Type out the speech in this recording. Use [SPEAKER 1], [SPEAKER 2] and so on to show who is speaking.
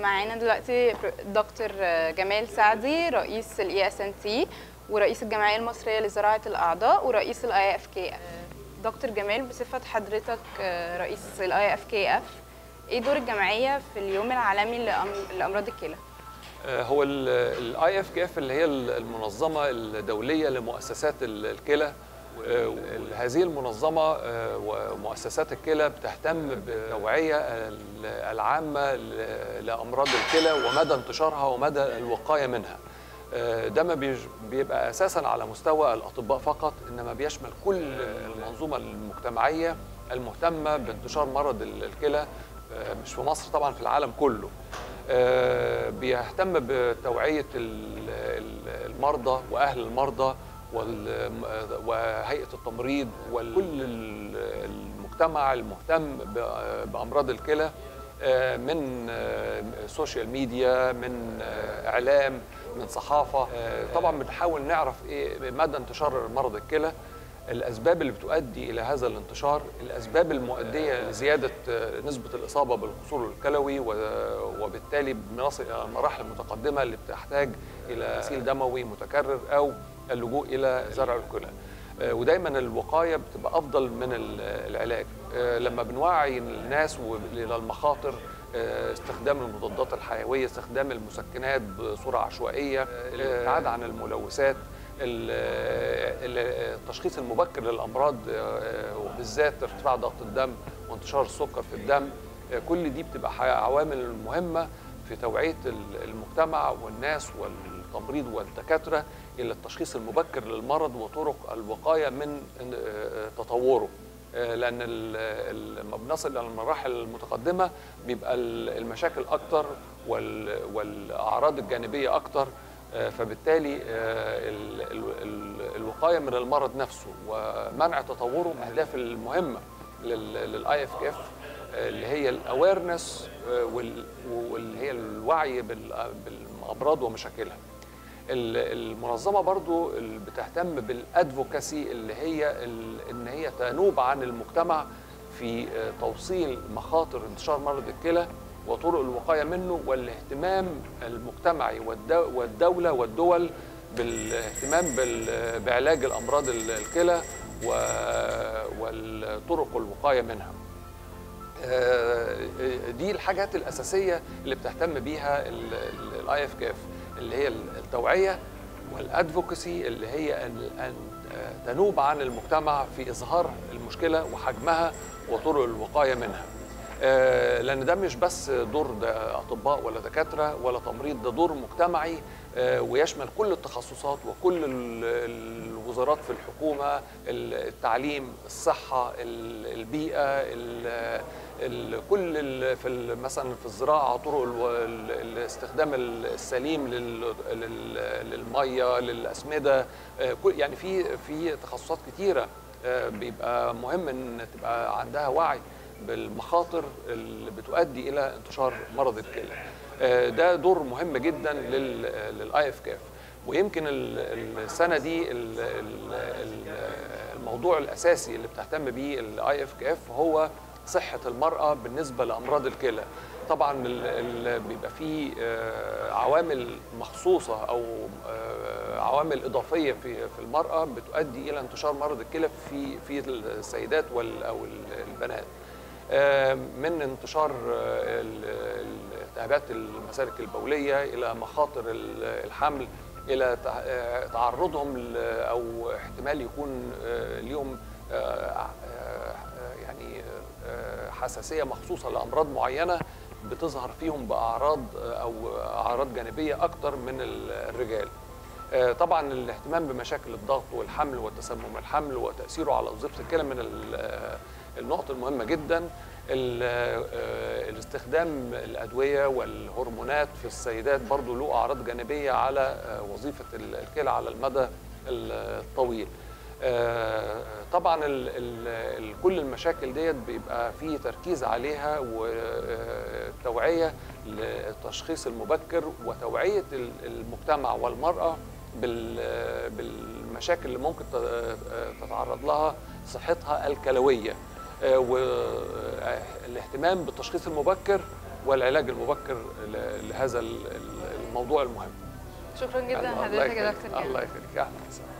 [SPEAKER 1] معانا دلوقتي دكتور جمال سعدي رئيس ال ISNT ورئيس الجمعية المصرية لزراعة الأعضاء ورئيس ال IFKF دكتور جمال بصفة حضرتك رئيس ال IFKF إيه دور الجمعية في اليوم العالمي لأمراض الكلى؟
[SPEAKER 2] هو ال IFKF اللي هي المنظمة الدولية لمؤسسات الكلى هذه المنظمة ومؤسسات الكلى بتهتم بالتوعية العامة لأمراض الكلى ومدى انتشارها ومدى الوقاية منها. ده ما بيبقى أساسا على مستوى الأطباء فقط إنما بيشمل كل المنظومة المجتمعية المهتمة بانتشار مرض الكلى مش في مصر طبعا في العالم كله. بيهتم بتوعية المرضى وأهل المرضى وهيئة التمريض وكل المجتمع المهتم بأمراض الكلى من social media من إعلام من صحافة. طبعا بنحاول نعرف إيه مدى انتشار مرض الكلى. الأسباب اللي بتؤدي إلى هذا الانتشار الأسباب المؤدية لزيادة نسبة الإصابة بالقصور الكلوي وبالتالي بنصل إلى المراحل المتقدمه اللي بتحتاج إلى غسيل دموي متكرر أو اللجوء إلى زرع الكلى. ودايما الوقاية بتبقى أفضل من العلاج. لما بنوعي الناس إلى المخاطر استخدام المضادات الحيوية استخدام المسكنات بصورة عشوائية الابتعاد عن الملوثات التشخيص المبكر للأمراض وبالذات ارتفاع ضغط الدم وانتشار السكر في الدم كل دي بتبقى عوامل مهمة في توعية المجتمع والناس والتمريض والدكاترة إلى التشخيص المبكر للمرض وطرق الوقاية من تطوره. لأن لما بنصل إلى المراحل المتقدمة بيبقى المشاكل أكتر والأعراض الجانبية أكتر. فبالتالي الوقاية من المرض نفسه ومنع تطوره من الاهداف المهمة لل IFKF اللي هي الاويرنس واللي هي الوعي بالأمراض ومشاكلها. المنظمة برضو بتهتم بالأدفوكاسي اللي هي إن هي تنوب عن المجتمع في توصيل مخاطر انتشار مرض الكلى وطرق الوقاية منه والاهتمام المجتمعي والدولة والدول بالاهتمام بعلاج الأمراض الكلى والطرق الوقاية منها. دي الحاجات الأساسية اللي بتهتم بيها ال IFKF اللي هي التوعية وال advocacy اللي هي ان تنوب عن المجتمع في إظهار المشكلة وحجمها وطرق الوقاية منها. لأن ده مش بس دور ده أطباء ولا دكاترة ولا تمريض ده دور مجتمعي ويشمل كل التخصصات وكل الوزارات في الحكومة التعليم الصحة البيئة كل في مثلا في الزراعة طرق الاستخدام السليم للمية للأسمدة يعني في في تخصصات كتيرة بيبقى مهم إن تبقى عندها وعي بالمخاطر اللي بتؤدي إلى انتشار مرض الكلى. ده دور مهم جدا للاي اف كاف ويمكن السنة دي الموضوع الأساسي اللي بتهتم بيه ال IFKF هو صحة المرأة بالنسبة لأمراض الكلى. طبعا بيبقى فيه عوامل مخصوصة أو عوامل إضافية في في المرأة بتؤدي إلى انتشار مرض الكلى في في السيدات أو البنات. من انتشار التهابات المسالك البولية إلى مخاطر الحمل إلى تعرضهم أو احتمال يكون ليهم يعني حساسية مخصوصة لأمراض معينة بتظهر فيهم بأعراض أو أعراض جانبية أكتر من الرجال. طبعا الاهتمام بمشاكل الضغط والحمل وتسمم الحمل وتأثيره على وظيفه الكلى من النقط المهمة جدا الاستخدام الأدوية والهرمونات في السيدات برضو له أعراض جانبية على وظيفة الكلى على المدى الطويل. طبعا ال ال كل المشاكل ديت بيبقى فيه تركيز عليها وتوعيه للتشخيص المبكر وتوعية المجتمع والمرأة بالمشاكل اللي ممكن تتعرض لها صحتها الكلوية. والاهتمام بالتشخيص المبكر والعلاج المبكر لهذا ال- ال- الموضوع المهم.
[SPEAKER 1] شكرا جدا لحضرتك يا. دكتور
[SPEAKER 2] الله يخليك. أهلا وسهلا.